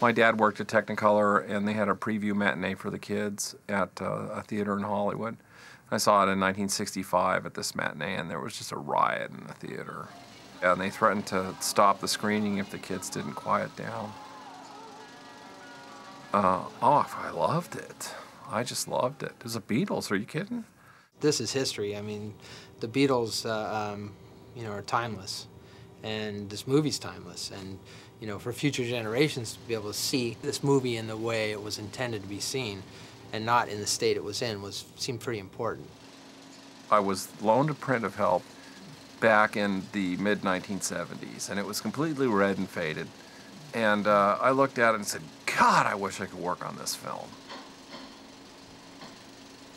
My dad worked at Technicolor, and they had a preview matinee for the kids at uh, a theater in Hollywood. I saw it in 1965 at this matinee, and there was just a riot in the theater. And they threatened to stop the screening if the kids didn't quiet down. Uh, oh, I loved it. I just loved it. It was the Beatles. Are you kidding? This is history. I mean, the Beatles, uh, um, you know, are timeless, and this movie's timeless. And you know, for future generations to be able to see this movie in the way it was intended to be seen and not in the state it was in was seemed pretty important. I was loaned a print of Help back in the mid 1970s, and it was completely red and faded. And uh, I looked at it and said, God, I wish I could work on this film.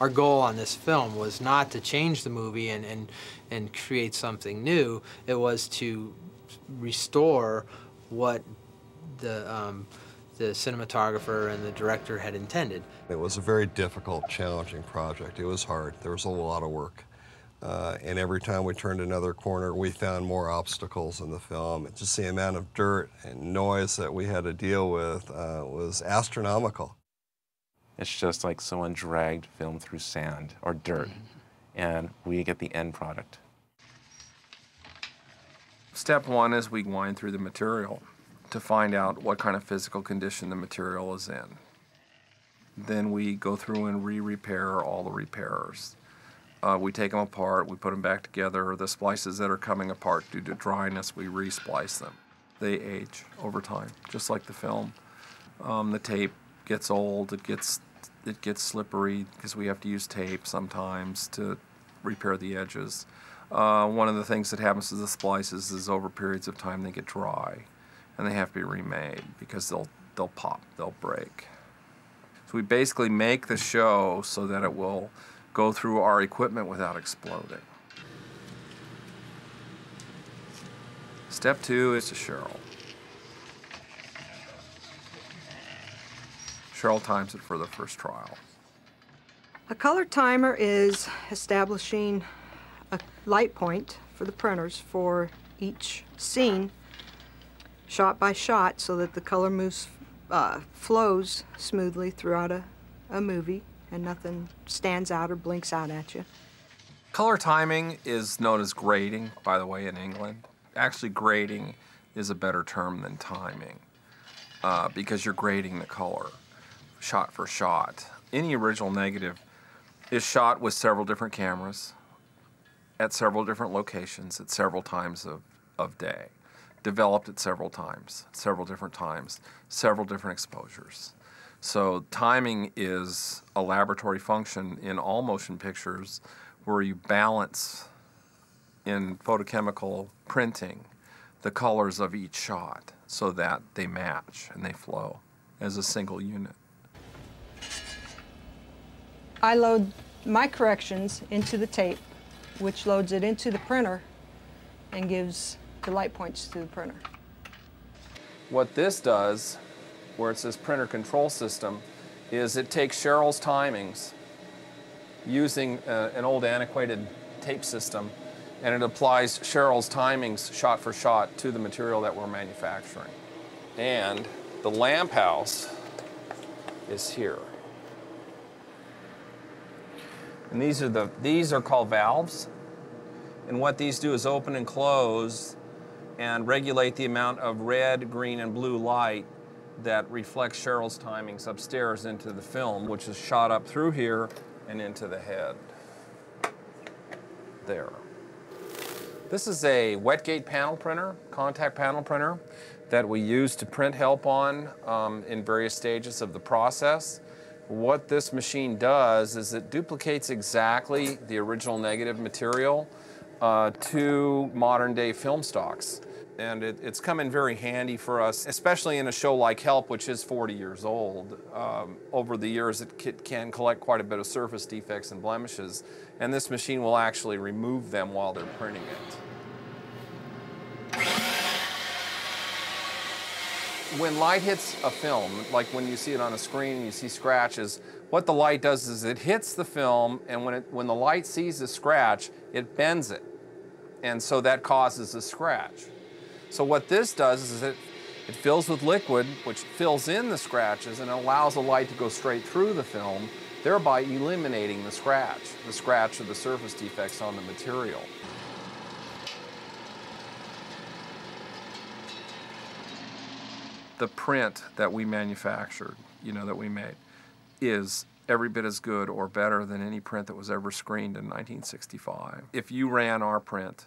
Our goal on this film was not to change the movie and, and, and create something new. It was to restore what the, um, the cinematographer and the director had intended. It was a very difficult, challenging project. It was hard. There was a lot of work. Uh, and every time we turned another corner, we found more obstacles in the film. Just the amount of dirt and noise that we had to deal with uh, was astronomical. It's just like someone dragged film through sand or dirt, and we get the end product. Step one is we wind through the material to find out what kind of physical condition the material is in. Then we go through and re-repair all the repairs. Uh, we take them apart, we put them back together. The splices that are coming apart due to dryness, we re-splice them. They age over time, just like the film. Um, the tape gets old, it gets it gets slippery because we have to use tape sometimes to repair the edges. Uh, one of the things that happens to the splices is over periods of time they get dry and they have to be remade because they'll they'll pop, they'll break. So we basically make the show so that it will go through our equipment without exploding. Step two is to Cheryl. Cheryl times it for the first trial. A color timer is establishing a light point for the printers for each scene shot by shot so that the color moves, uh, flows smoothly throughout a, a movie and nothing stands out or blinks out at you. Color timing is known as grading, by the way, in England. Actually, grading is a better term than timing uh, because you're grading the color shot for shot. Any original negative is shot with several different cameras at several different locations at several times of, of day, developed at several times, several different times, several different exposures. So timing is a laboratory function in all motion pictures where you balance in photochemical printing the colors of each shot so that they match and they flow as a single unit. I load my corrections into the tape, which loads it into the printer and gives the light points to the printer. What this does, where it says printer control system, is it takes Cheryl's timings using uh, an old antiquated tape system and it applies Cheryl's timings shot for shot to the material that we're manufacturing. And the lamp house is here. And these are the these are called valves. And what these do is open and close and regulate the amount of red, green, and blue light that reflects Cheryl's timings upstairs into the film, which is shot up through here and into the head. There. This is a wet gate panel printer, contact panel printer, that we use to print help on um, in various stages of the process. What this machine does is it duplicates exactly the original negative material uh, to modern day film stocks. And it, it's come in very handy for us, especially in a show like Help, which is 40 years old. Um, over the years, it can collect quite a bit of surface defects and blemishes, and this machine will actually remove them while they're printing it. When light hits a film, like when you see it on a screen and you see scratches, what the light does is it hits the film, and when, it, when the light sees the scratch, it bends it. And so that causes a scratch. So what this does is it It fills with liquid, which fills in the scratches and allows the light to go straight through the film, thereby eliminating the scratch, the scratch or the surface defects on the material. The print that we manufactured, you know, that we made, is every bit as good or better than any print that was ever screened in 1965. If you ran our print,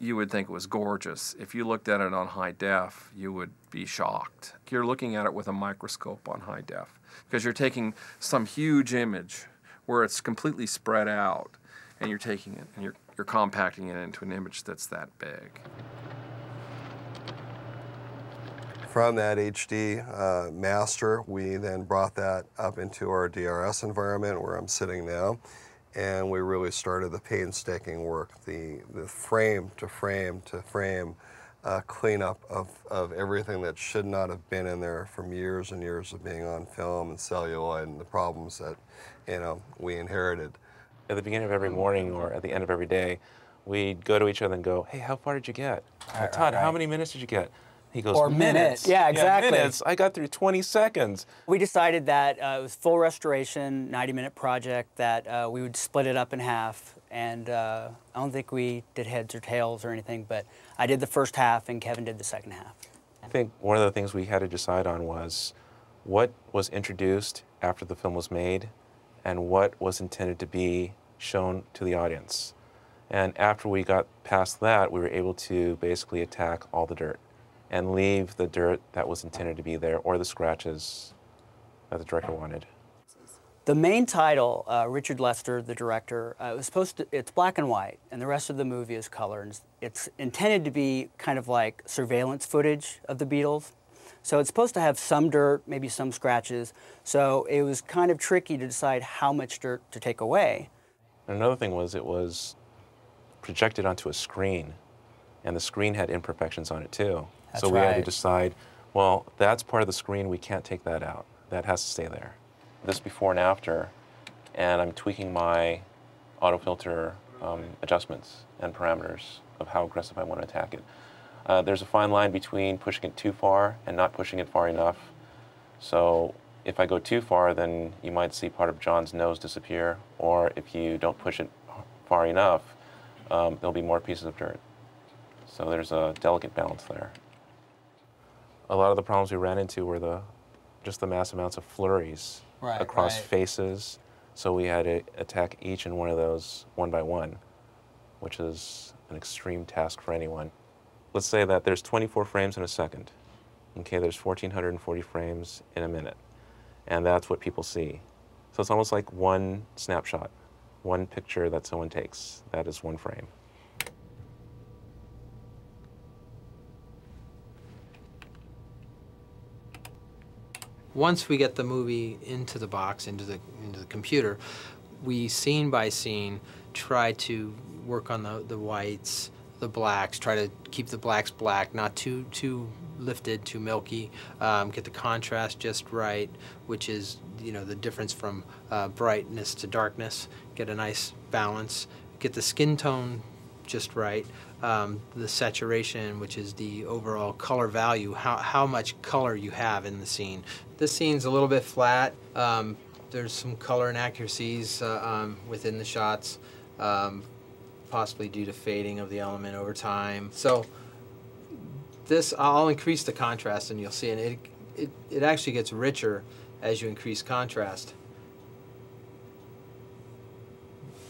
you would think it was gorgeous. If you looked at it on high def, you would be shocked. You're looking at it with a microscope on high def because you're taking some huge image where it's completely spread out and you're taking it and you're, you're compacting it into an image that's that big. From that HD uh, master, we then brought that up into our DRS environment where I'm sitting now, and we really started the painstaking work, the, the frame to frame to frame uh, cleanup of, of everything that should not have been in there from years and years of being on film and celluloid and the problems that you know we inherited. At the beginning of every morning or at the end of every day, we'd go to each other and go, "Hey, how far did you get? Right, Todd, right, how many minutes did you get?" He goes, Or minutes. minute. Yeah, exactly. minutes. I got through 20 seconds. We decided that uh, it was full restoration, 90 minute project, that uh, we would split it up in half. And uh, I don't think we did heads or tails or anything, but I did the first half and Kevin did the second half. I think one of the things we had to decide on was what was introduced after the film was made and what was intended to be shown to the audience. And after we got past that, we were able to basically attack all the dirt and leave the dirt that was intended to be there or the scratches that the director wanted. The main title, uh, Richard Lester, the director, uh, was supposed to, it's black and white, and the rest of the movie is color. And it's- it's intended to be kind of like surveillance footage of the Beatles. So it's supposed to have some dirt, maybe some scratches. So it was kind of tricky to decide how much dirt to take away. And another thing was it was projected onto a screen, and the screen had imperfections on it too. That's so we had to decide, well, that's part of the screen, we can't take that out. That has to stay there. This before and after, and I'm tweaking my auto filter um, adjustments and parameters of how aggressive I want to attack it. Uh, there's a fine line between pushing it too far and not pushing it far enough. So if I go too far, then you might see part of John's nose disappear, or if you don't push it far enough, um, there'll be more pieces of dirt. So there's a delicate balance there. A lot of the problems we ran into were the just the mass amounts of flurries Right, across right. faces. So we had to attack each and one of those one by one, which is an extreme task for anyone. Let's say that there's 24 frames in a second. Okay, there's 1,440 frames in a minute. And that's what people see. So it's almost like one snapshot, one picture that someone takes. That is one frame. Once we get the movie into the box, into the into the computer, we scene by scene try to work on the, the whites, the blacks, try to keep the blacks black, not too too lifted, too milky, um, get the contrast just right, which is you know the difference from uh, brightness to darkness, get a nice balance, get the skin tone just right. Um, the saturation, which is the overall color value, how, how much color you have in the scene. This scene's a little bit flat. Um, there's some color inaccuracies uh, um, within the shots, um, possibly due to fading of the element over time. So this, I'll increase the contrast and you'll see, and it, it, it actually gets richer as you increase contrast.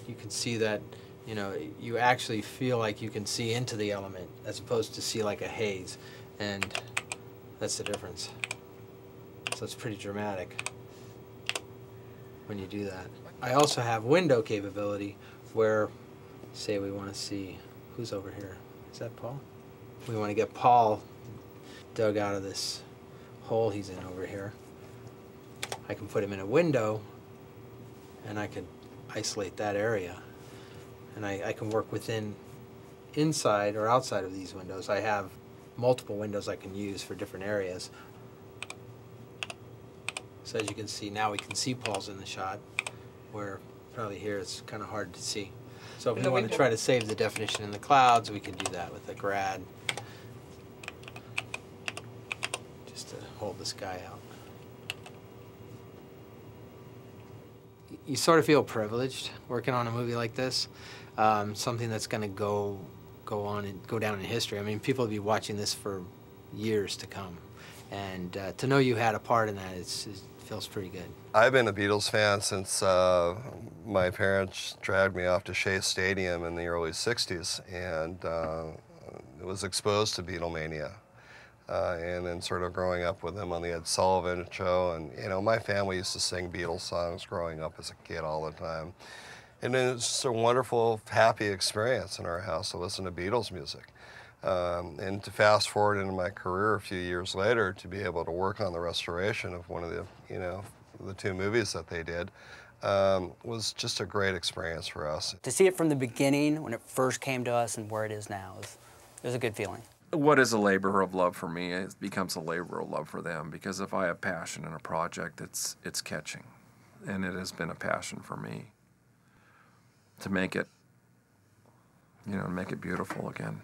You can see that you know, you actually feel like you can see into the element as opposed to see like a haze. And that's the difference. So it's pretty dramatic when you do that. I also have window capability where, say we want to see, who's over here? Is that Paul? We want to get Paul dug out of this hole he's in over here. I can put him in a window and I can isolate that area and I, I can work within inside or outside of these windows. I have multiple windows I can use for different areas. So as you can see, now we can see Paul's in the shot, where probably here it's kind of hard to see. So if we want to try to save the definition in the clouds, we can do that with a grad. just to hold this guy out. You sort of feel privileged working on a movie like this, um, something that's going to go go on and go down in history. I mean, people will be watching this for years to come, and uh, to know you had a part in that, it's, it feels pretty good. I've been a Beatles fan since uh, my parents dragged me off to Shea Stadium in the early 60s, and uh, was exposed to Beatlemania. Uh, and then sort of growing up with them on the Ed Sullivan show. And, you know, my family used to sing Beatles songs growing up as a kid all the time. And it was just a wonderful, happy experience in our house to listen to Beatles music. Um, and to fast forward into my career a few years later, to be able to work on the restoration of one of the, you know, the two movies that they did, um, was just a great experience for us. To see it from the beginning, when it first came to us, and where it is now, is, it was a good feeling. What is a labor of love for me? It becomes a labor of love for them because if I have passion in a project, it's it's catching, and it has been a passion for me to make it, you know, make it beautiful again.